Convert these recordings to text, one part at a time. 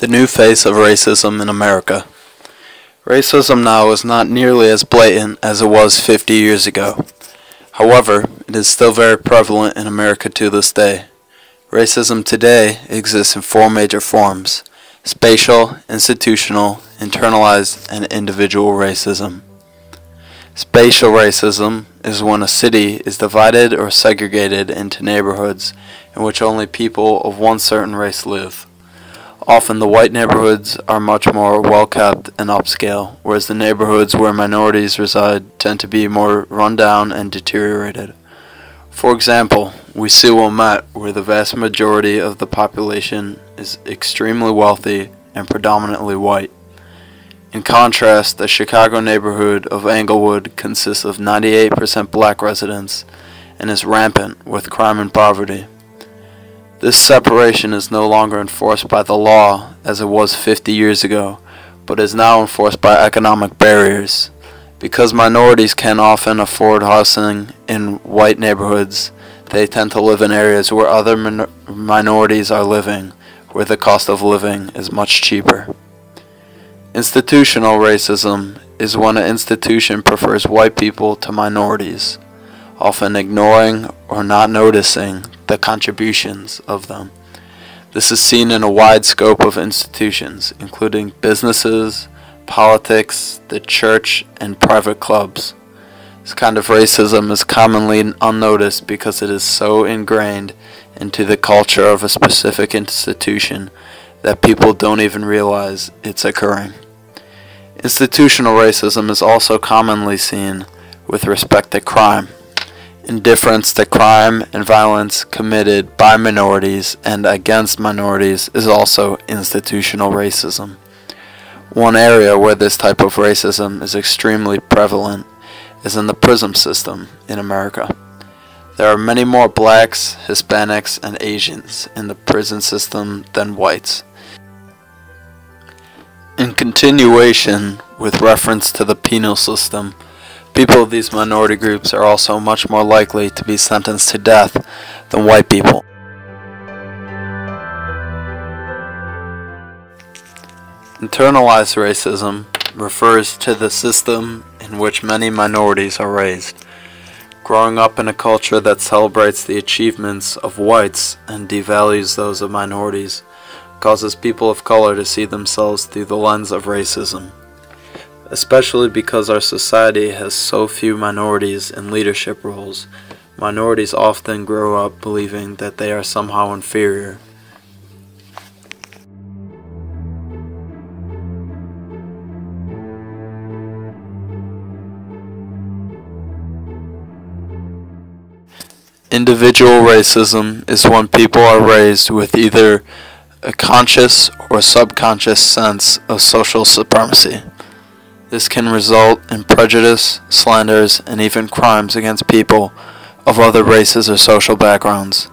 The new face of racism in America. Racism now is not nearly as blatant as it was 50 years ago. However, it is still very prevalent in America to this day. Racism today exists in four major forms spatial, institutional, internalized, and individual racism. Spatial racism is when a city is divided or segregated into neighborhoods in which only people of one certain race live. Often the white neighborhoods are much more well kept and upscale, whereas the neighborhoods where minorities reside tend to be more run down and deteriorated. For example, we see Wilmette, where the vast majority of the population is extremely wealthy and predominantly white. In contrast, the Chicago neighborhood of Englewood consists of 98% black residents and is rampant with crime and poverty. This separation is no longer enforced by the law as it was 50 years ago, but is now enforced by economic barriers. Because minorities can often afford housing in white neighborhoods, they tend to live in areas where other min minorities are living, where the cost of living is much cheaper. Institutional racism is when an institution prefers white people to minorities, often ignoring or not noticing the contributions of them. This is seen in a wide scope of institutions, including businesses, politics, the church, and private clubs. This kind of racism is commonly unnoticed because it is so ingrained into the culture of a specific institution that people don't even realize it's occurring. Institutional racism is also commonly seen with respect to crime. Indifference to crime and violence committed by minorities and against minorities is also institutional racism. One area where this type of racism is extremely prevalent is in the prison system in America. There are many more blacks, Hispanics, and Asians in the prison system than whites. In continuation, with reference to the penal system, people of these minority groups are also much more likely to be sentenced to death than white people. Internalized racism refers to the system in which many minorities are raised. Growing up in a culture that celebrates the achievements of whites and devalues those of minorities causes people of color to see themselves through the lens of racism. Especially because our society has so few minorities in leadership roles, minorities often grow up believing that they are somehow inferior. Individual racism is when people are raised with either a conscious or subconscious sense of social supremacy. This can result in prejudice, slanders, and even crimes against people of other races or social backgrounds.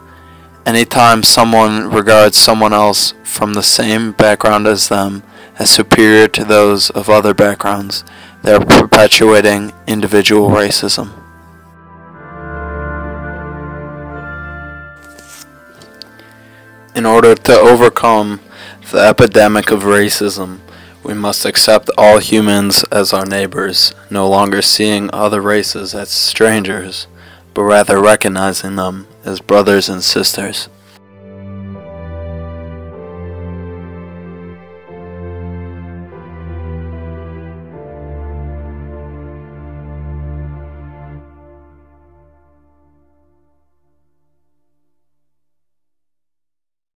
Anytime someone regards someone else from the same background as them as superior to those of other backgrounds, they are perpetuating individual racism. In order to overcome the epidemic of racism, we must accept all humans as our neighbors, no longer seeing other races as strangers, but rather recognizing them as brothers and sisters.